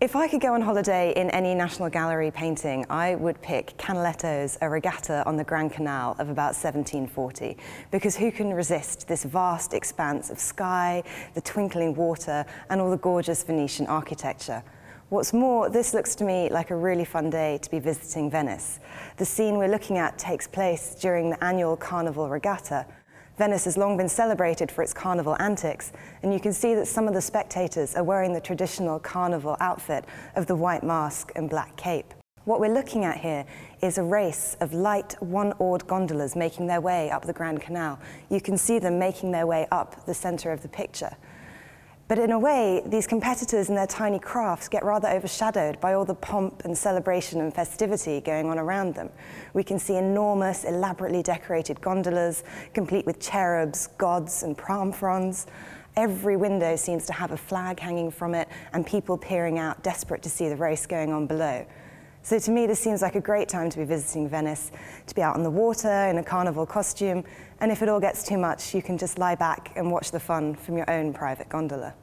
If I could go on holiday in any National Gallery painting, I would pick Canaletto's A Regatta on the Grand Canal of about 1740, because who can resist this vast expanse of sky, the twinkling water, and all the gorgeous Venetian architecture? What's more, this looks to me like a really fun day to be visiting Venice. The scene we're looking at takes place during the annual Carnival Regatta, Venice has long been celebrated for its carnival antics, and you can see that some of the spectators are wearing the traditional carnival outfit of the white mask and black cape. What we're looking at here is a race of light one-oared gondolas making their way up the Grand Canal. You can see them making their way up the center of the picture. But in a way, these competitors and their tiny crafts get rather overshadowed by all the pomp and celebration and festivity going on around them. We can see enormous, elaborately decorated gondolas, complete with cherubs, gods, and palm fronds. Every window seems to have a flag hanging from it and people peering out, desperate to see the race going on below. So to me, this seems like a great time to be visiting Venice, to be out on the water in a carnival costume, and if it all gets too much, you can just lie back and watch the fun from your own private gondola.